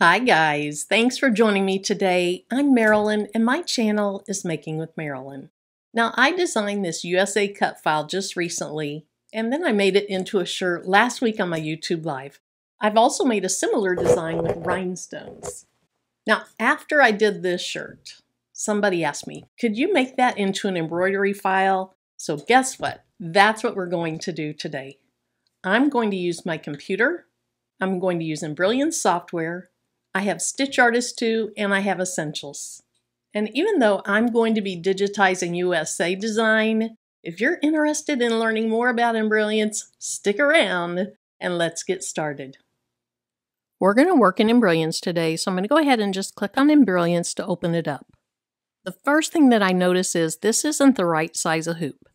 Hi guys, thanks for joining me today. I'm Marilyn and my channel is Making with Marilyn. Now I designed this USA cut file just recently and then I made it into a shirt last week on my YouTube live. I've also made a similar design with rhinestones. Now after I did this shirt, somebody asked me, could you make that into an embroidery file? So guess what? That's what we're going to do today. I'm going to use my computer. I'm going to use Embrilliance software I have Stitch Artist 2, and I have Essentials. And even though I'm going to be digitizing USA design, if you're interested in learning more about Embrilliance, stick around and let's get started. We're going to work in Embrilliance today, so I'm going to go ahead and just click on Embrilliance to open it up. The first thing that I notice is this isn't the right size of hoop.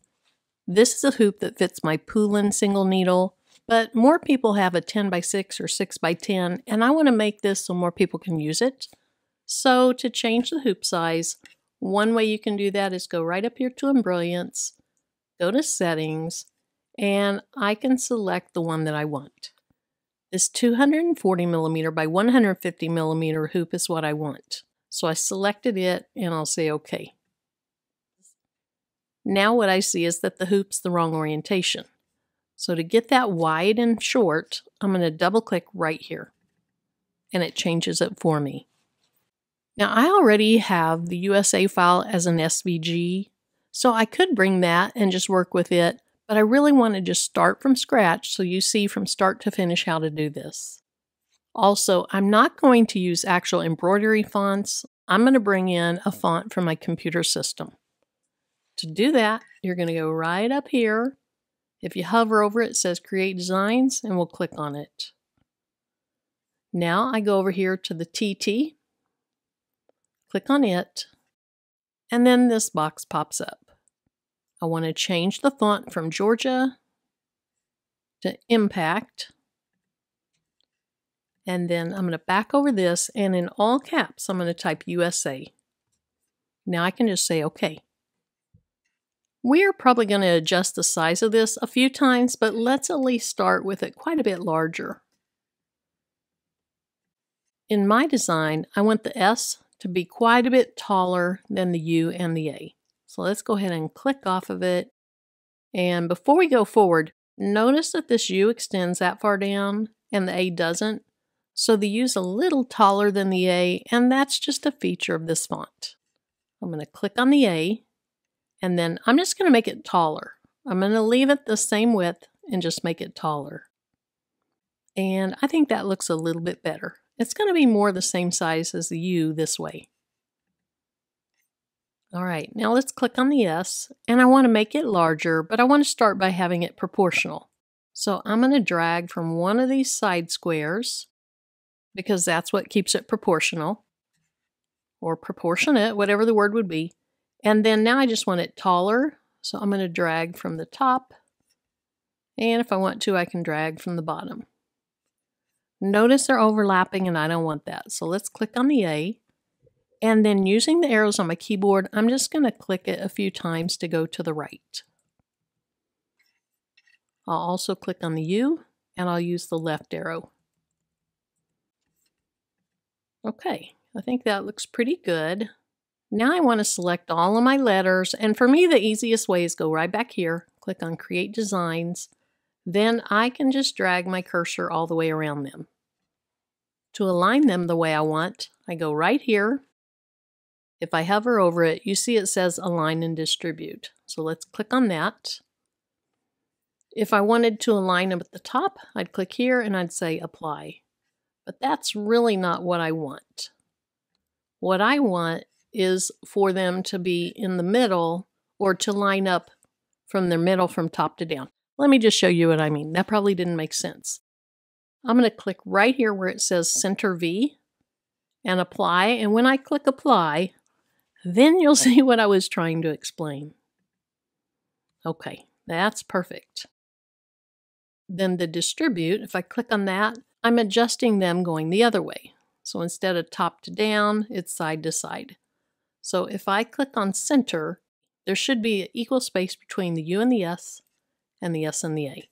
This is a hoop that fits my Poolin single needle, but more people have a 10 by 6 or 6 by 10, and I want to make this so more people can use it. So to change the hoop size, one way you can do that is go right up here to Embrilliance, go to Settings, and I can select the one that I want. This 240 millimeter by 150 millimeter hoop is what I want. So I selected it and I'll say OK. Now what I see is that the hoop's the wrong orientation. So to get that wide and short, I'm going to double click right here and it changes it for me. Now I already have the USA file as an SVG, so I could bring that and just work with it, but I really want to just start from scratch so you see from start to finish how to do this. Also, I'm not going to use actual embroidery fonts. I'm going to bring in a font from my computer system. To do that, you're going to go right up here if you hover over it, it says Create Designs, and we'll click on it. Now I go over here to the TT, click on it, and then this box pops up. I want to change the font from Georgia to Impact. And then I'm going to back over this, and in all caps, I'm going to type USA. Now I can just say OK. We are probably going to adjust the size of this a few times, but let's at least start with it quite a bit larger. In my design, I want the S to be quite a bit taller than the U and the A. So let's go ahead and click off of it. And before we go forward, notice that this U extends that far down and the A doesn't. So the U is a little taller than the A, and that's just a feature of this font. I'm going to click on the A and then I'm just going to make it taller. I'm going to leave it the same width and just make it taller. And I think that looks a little bit better. It's going to be more the same size as the U this way. All right, now let's click on the S, and I want to make it larger, but I want to start by having it proportional. So I'm going to drag from one of these side squares, because that's what keeps it proportional, or proportionate, whatever the word would be, and then now I just want it taller. So I'm going to drag from the top. And if I want to, I can drag from the bottom. Notice they're overlapping and I don't want that. So let's click on the A. And then using the arrows on my keyboard, I'm just going to click it a few times to go to the right. I'll also click on the U and I'll use the left arrow. Okay, I think that looks pretty good. Now I want to select all of my letters, and for me the easiest way is go right back here, click on Create Designs, then I can just drag my cursor all the way around them. To align them the way I want, I go right here. If I hover over it, you see it says Align and Distribute. So let's click on that. If I wanted to align them at the top, I'd click here and I'd say Apply. But that's really not what I want. What I want is for them to be in the middle or to line up from their middle from top to down. Let me just show you what I mean. That probably didn't make sense. I'm going to click right here where it says Center V and apply. And when I click apply, then you'll see what I was trying to explain. Okay, that's perfect. Then the distribute, if I click on that, I'm adjusting them going the other way. So instead of top to down, it's side to side. So if I click on center, there should be equal space between the U and the S and the S and the A.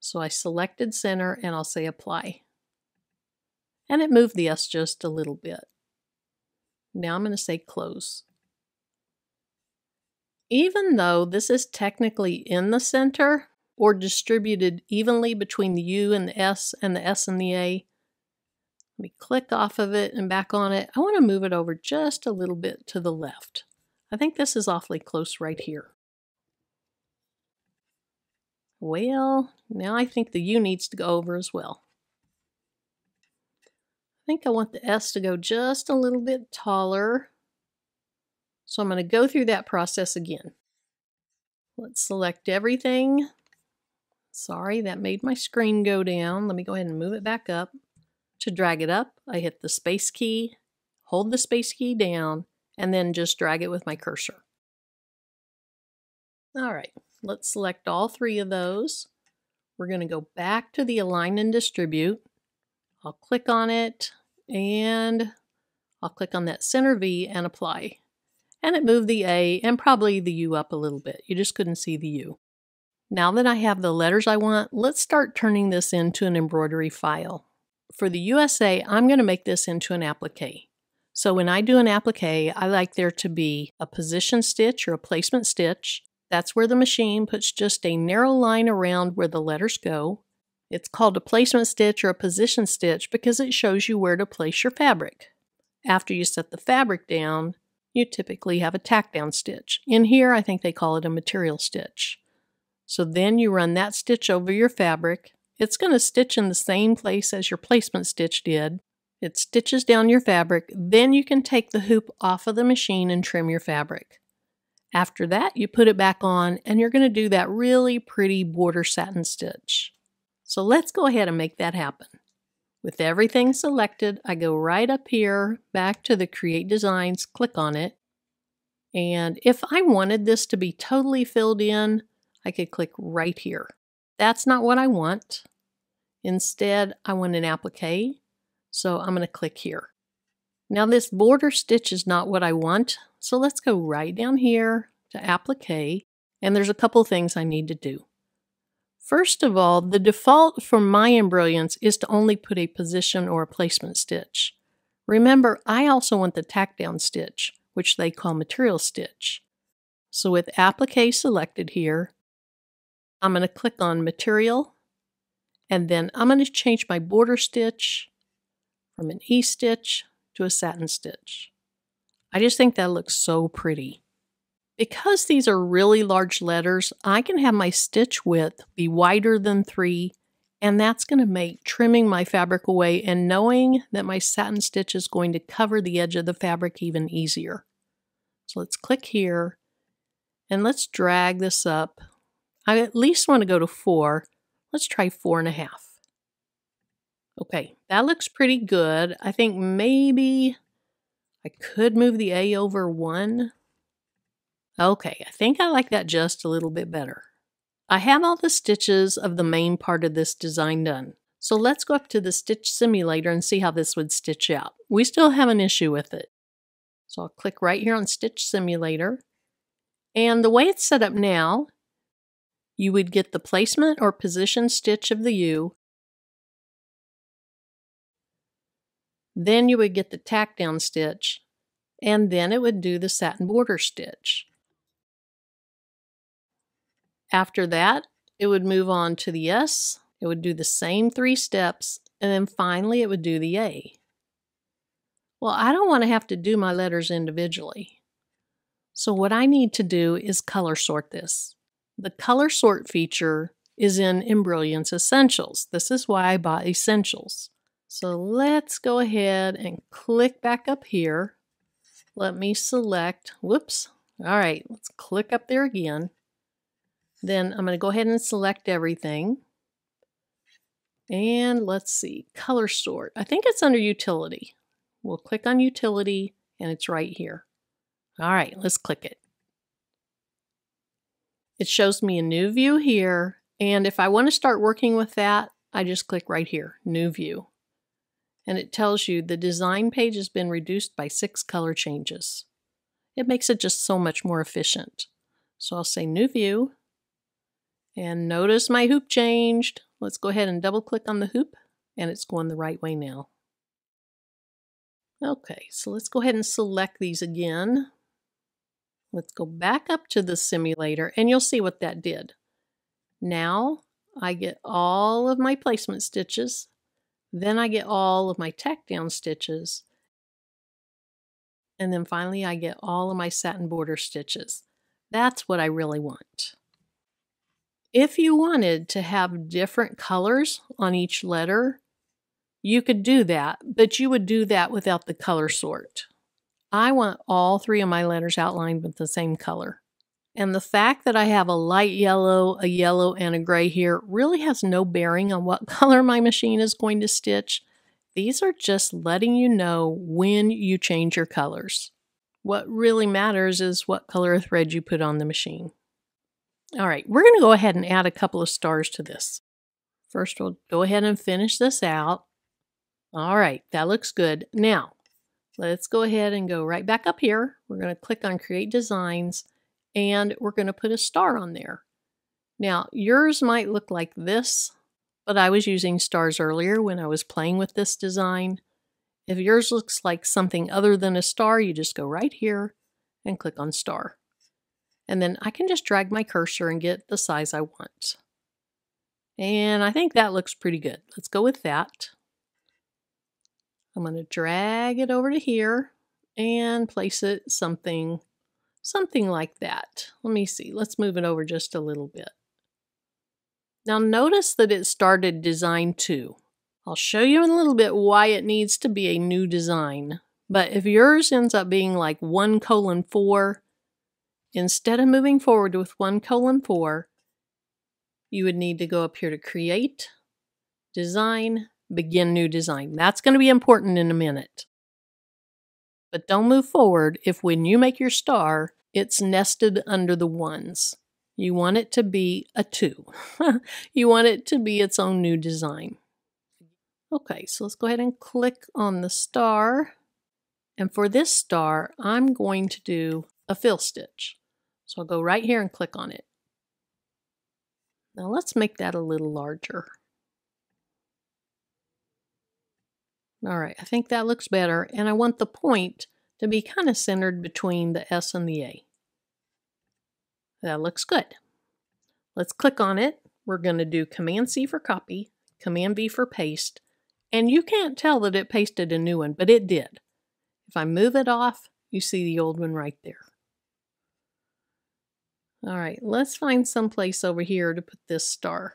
So I selected center and I'll say apply. and it moved the S just a little bit. Now I'm going to say close. Even though this is technically in the center or distributed evenly between the U and the S and the S and the A, let me click off of it and back on it. I want to move it over just a little bit to the left. I think this is awfully close right here. Well, now I think the U needs to go over as well. I think I want the S to go just a little bit taller. So I'm going to go through that process again. Let's select everything. Sorry, that made my screen go down. Let me go ahead and move it back up. To drag it up, I hit the space key, hold the space key down, and then just drag it with my cursor. All right, let's select all three of those. We're going to go back to the Align and Distribute. I'll click on it, and I'll click on that center V and apply. And it moved the A and probably the U up a little bit. You just couldn't see the U. Now that I have the letters I want, let's start turning this into an embroidery file. For the USA, I'm going to make this into an applique. So when I do an applique, I like there to be a position stitch or a placement stitch. That's where the machine puts just a narrow line around where the letters go. It's called a placement stitch or a position stitch because it shows you where to place your fabric. After you set the fabric down, you typically have a tack down stitch. In here, I think they call it a material stitch. So then you run that stitch over your fabric. It's going to stitch in the same place as your placement stitch did. It stitches down your fabric. Then you can take the hoop off of the machine and trim your fabric. After that, you put it back on and you're going to do that really pretty border satin stitch. So let's go ahead and make that happen. With everything selected, I go right up here, back to the Create Designs, click on it. And if I wanted this to be totally filled in, I could click right here. That's not what I want. Instead, I want an applique, so I'm going to click here. Now this border stitch is not what I want, so let's go right down here to applique, and there's a couple things I need to do. First of all, the default for my embrilliance is to only put a position or a placement stitch. Remember, I also want the tack down stitch, which they call material stitch. So with applique selected here, I'm going to click on material and then I'm going to change my border stitch from an E-stitch to a satin stitch. I just think that looks so pretty. Because these are really large letters, I can have my stitch width be wider than 3 and that's going to make trimming my fabric away and knowing that my satin stitch is going to cover the edge of the fabric even easier. So let's click here and let's drag this up I at least want to go to four. Let's try four and a half. Okay, that looks pretty good. I think maybe I could move the A over one. Okay, I think I like that just a little bit better. I have all the stitches of the main part of this design done. So let's go up to the stitch simulator and see how this would stitch out. We still have an issue with it. So I'll click right here on stitch simulator. And the way it's set up now you would get the placement or position stitch of the U. Then you would get the tack down stitch, and then it would do the satin border stitch. After that, it would move on to the S, it would do the same three steps, and then finally it would do the A. Well, I don't want to have to do my letters individually. So what I need to do is color sort this. The color sort feature is in Embrilliance Essentials. This is why I bought Essentials. So let's go ahead and click back up here. Let me select, whoops. All right, let's click up there again. Then I'm going to go ahead and select everything. And let's see, color sort. I think it's under utility. We'll click on utility and it's right here. All right, let's click it. It shows me a new view here. And if I want to start working with that, I just click right here, New View. And it tells you the design page has been reduced by six color changes. It makes it just so much more efficient. So I'll say New View. And notice my hoop changed. Let's go ahead and double click on the hoop and it's going the right way now. Okay, so let's go ahead and select these again. Let's go back up to the simulator and you'll see what that did. Now I get all of my placement stitches, then I get all of my tack down stitches, and then finally I get all of my satin border stitches. That's what I really want. If you wanted to have different colors on each letter, you could do that, but you would do that without the color sort. I want all three of my letters outlined with the same color. And the fact that I have a light yellow, a yellow, and a gray here really has no bearing on what color my machine is going to stitch. These are just letting you know when you change your colors. What really matters is what color of thread you put on the machine. All right, we're going to go ahead and add a couple of stars to this. First, we'll go ahead and finish this out. All right, that looks good. Now, let's go ahead and go right back up here. We're going to click on Create Designs, and we're going to put a star on there. Now, yours might look like this, but I was using stars earlier when I was playing with this design. If yours looks like something other than a star, you just go right here and click on Star. And then I can just drag my cursor and get the size I want. And I think that looks pretty good. Let's go with that. I'm going to drag it over to here and place it something, something like that. Let me see. Let's move it over just a little bit. Now notice that it started design 2. I'll show you in a little bit why it needs to be a new design. But if yours ends up being like 1 colon 4, Instead of moving forward with 1 colon 4, you would need to go up here to Create, Design, Begin New Design. That's going to be important in a minute. But don't move forward if when you make your star, it's nested under the ones. You want it to be a 2. you want it to be its own new design. Okay, so let's go ahead and click on the star. And for this star, I'm going to do a fill stitch. So I'll go right here and click on it. Now let's make that a little larger. All right, I think that looks better. And I want the point to be kind of centered between the S and the A. That looks good. Let's click on it. We're going to do Command C for copy, Command V for paste, and you can't tell that it pasted a new one, but it did. If I move it off, you see the old one right there. All right, let's find some place over here to put this star.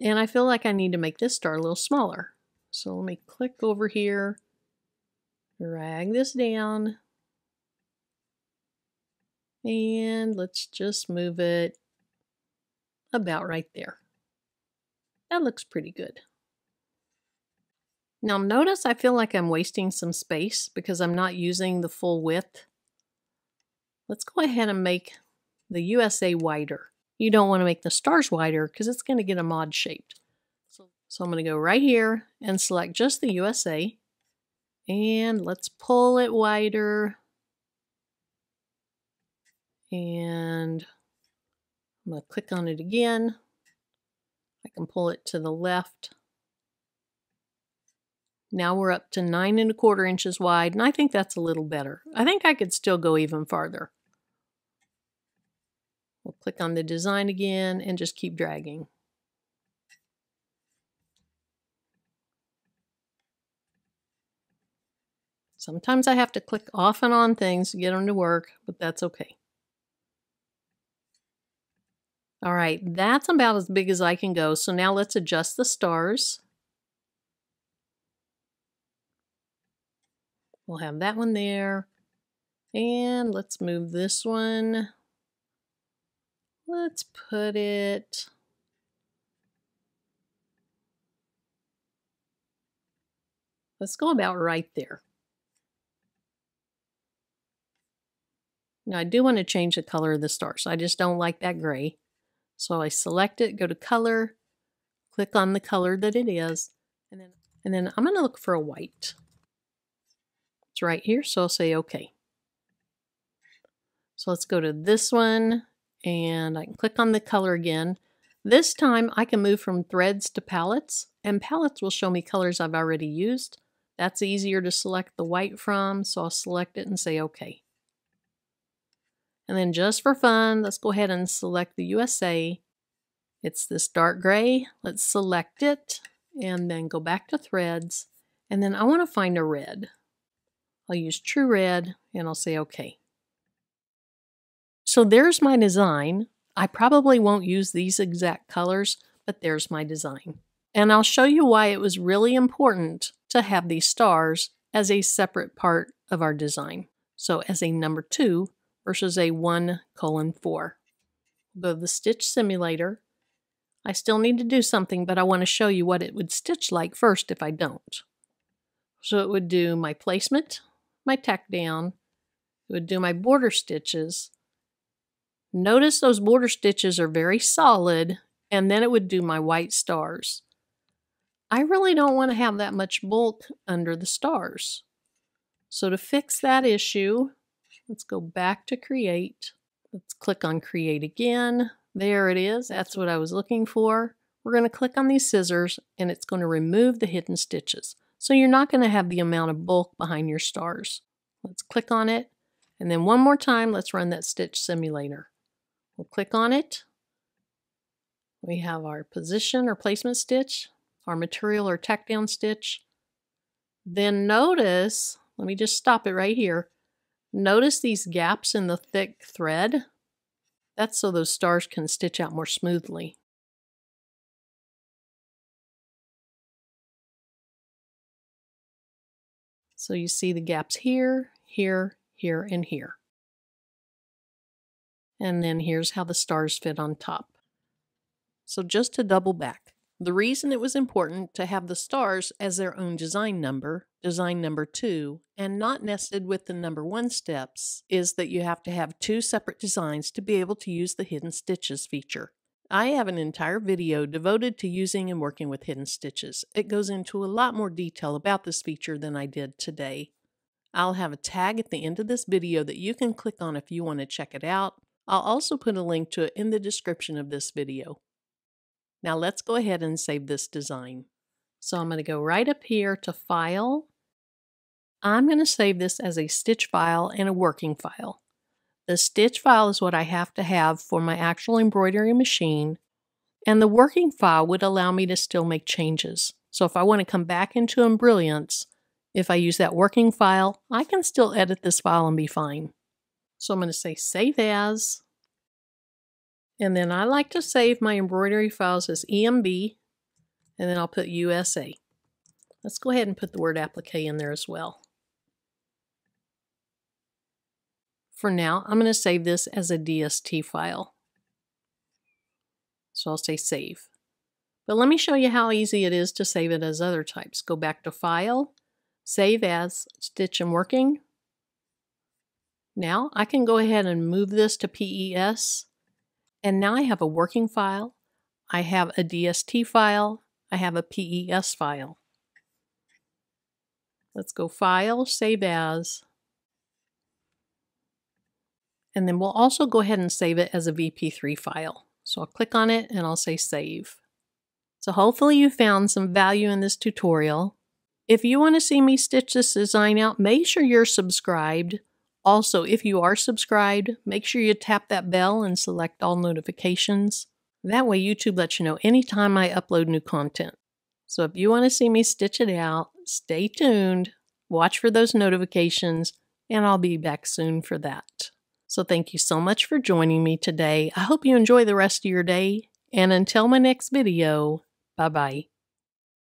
And I feel like I need to make this star a little smaller. So let me click over here, drag this down, and let's just move it about right there. That looks pretty good. Now notice I feel like I'm wasting some space because I'm not using the full width Let's go ahead and make the USA wider. You don't want to make the stars wider because it's going to get a mod shaped. So, so I'm going to go right here and select just the USA. And let's pull it wider. And I'm going to click on it again. I can pull it to the left. Now we're up to nine and a quarter inches wide, and I think that's a little better. I think I could still go even farther. We'll click on the design again and just keep dragging. Sometimes I have to click off and on things to get them to work, but that's okay. All right, that's about as big as I can go. So now let's adjust the stars. We'll have that one there. And let's move this one. Let's put it... Let's go about right there. Now I do want to change the color of the stars. I just don't like that gray. So I select it, go to color, click on the color that it is, and then, and then I'm going to look for a white. It's right here, so I'll say OK. So let's go to this one, and I can click on the color again. This time I can move from threads to palettes, and palettes will show me colors I've already used. That's easier to select the white from, so I'll select it and say OK. And then just for fun, let's go ahead and select the USA. It's this dark gray. Let's select it and then go back to threads. And then I want to find a red. I'll use True Red and I'll say OK. So there's my design. I probably won't use these exact colors, but there's my design. And I'll show you why it was really important to have these stars as a separate part of our design. So as a number two versus a one colon four. Go to the stitch simulator. I still need to do something, but I want to show you what it would stitch like first if I don't. So it would do my placement, my tack down, it would do my border stitches. Notice those border stitches are very solid, and then it would do my white stars. I really don't want to have that much bulk under the stars. So to fix that issue, let's go back to create. Let's click on create again. There it is. That's what I was looking for. We're going to click on these scissors and it's going to remove the hidden stitches. So you're not going to have the amount of bulk behind your stars. Let's click on it. And then one more time, let's run that stitch simulator. We'll click on it. We have our position or placement stitch, our material or tack down stitch. Then notice, let me just stop it right here. Notice these gaps in the thick thread. That's so those stars can stitch out more smoothly. So you see the gaps here, here, here, and here. And then here's how the stars fit on top. So just to double back, the reason it was important to have the stars as their own design number, design number two, and not nested with the number one steps is that you have to have two separate designs to be able to use the hidden stitches feature. I have an entire video devoted to using and working with hidden stitches. It goes into a lot more detail about this feature than I did today. I'll have a tag at the end of this video that you can click on if you want to check it out. I'll also put a link to it in the description of this video. Now let's go ahead and save this design. So I'm going to go right up here to File. I'm going to save this as a stitch file and a working file. The stitch file is what I have to have for my actual embroidery machine, and the working file would allow me to still make changes. So if I want to come back into Embrilliance, if I use that working file, I can still edit this file and be fine. So I'm going to say Save As, and then I like to save my embroidery files as EMB, and then I'll put USA. Let's go ahead and put the word applique in there as well. For now, I'm going to save this as a DST file. So I'll say save. But let me show you how easy it is to save it as other types. Go back to File, Save As, Stitch and Working. Now I can go ahead and move this to PES and now I have a working file, I have a DST file, I have a PES file. Let's go File, Save As, and then we'll also go ahead and save it as a VP3 file. So I'll click on it and I'll say Save. So hopefully you found some value in this tutorial. If you want to see me stitch this design out, make sure you're subscribed also, if you are subscribed, make sure you tap that bell and select all notifications. That way YouTube lets you know anytime I upload new content. So if you want to see me stitch it out, stay tuned, watch for those notifications, and I'll be back soon for that. So thank you so much for joining me today. I hope you enjoy the rest of your day, and until my next video, bye-bye.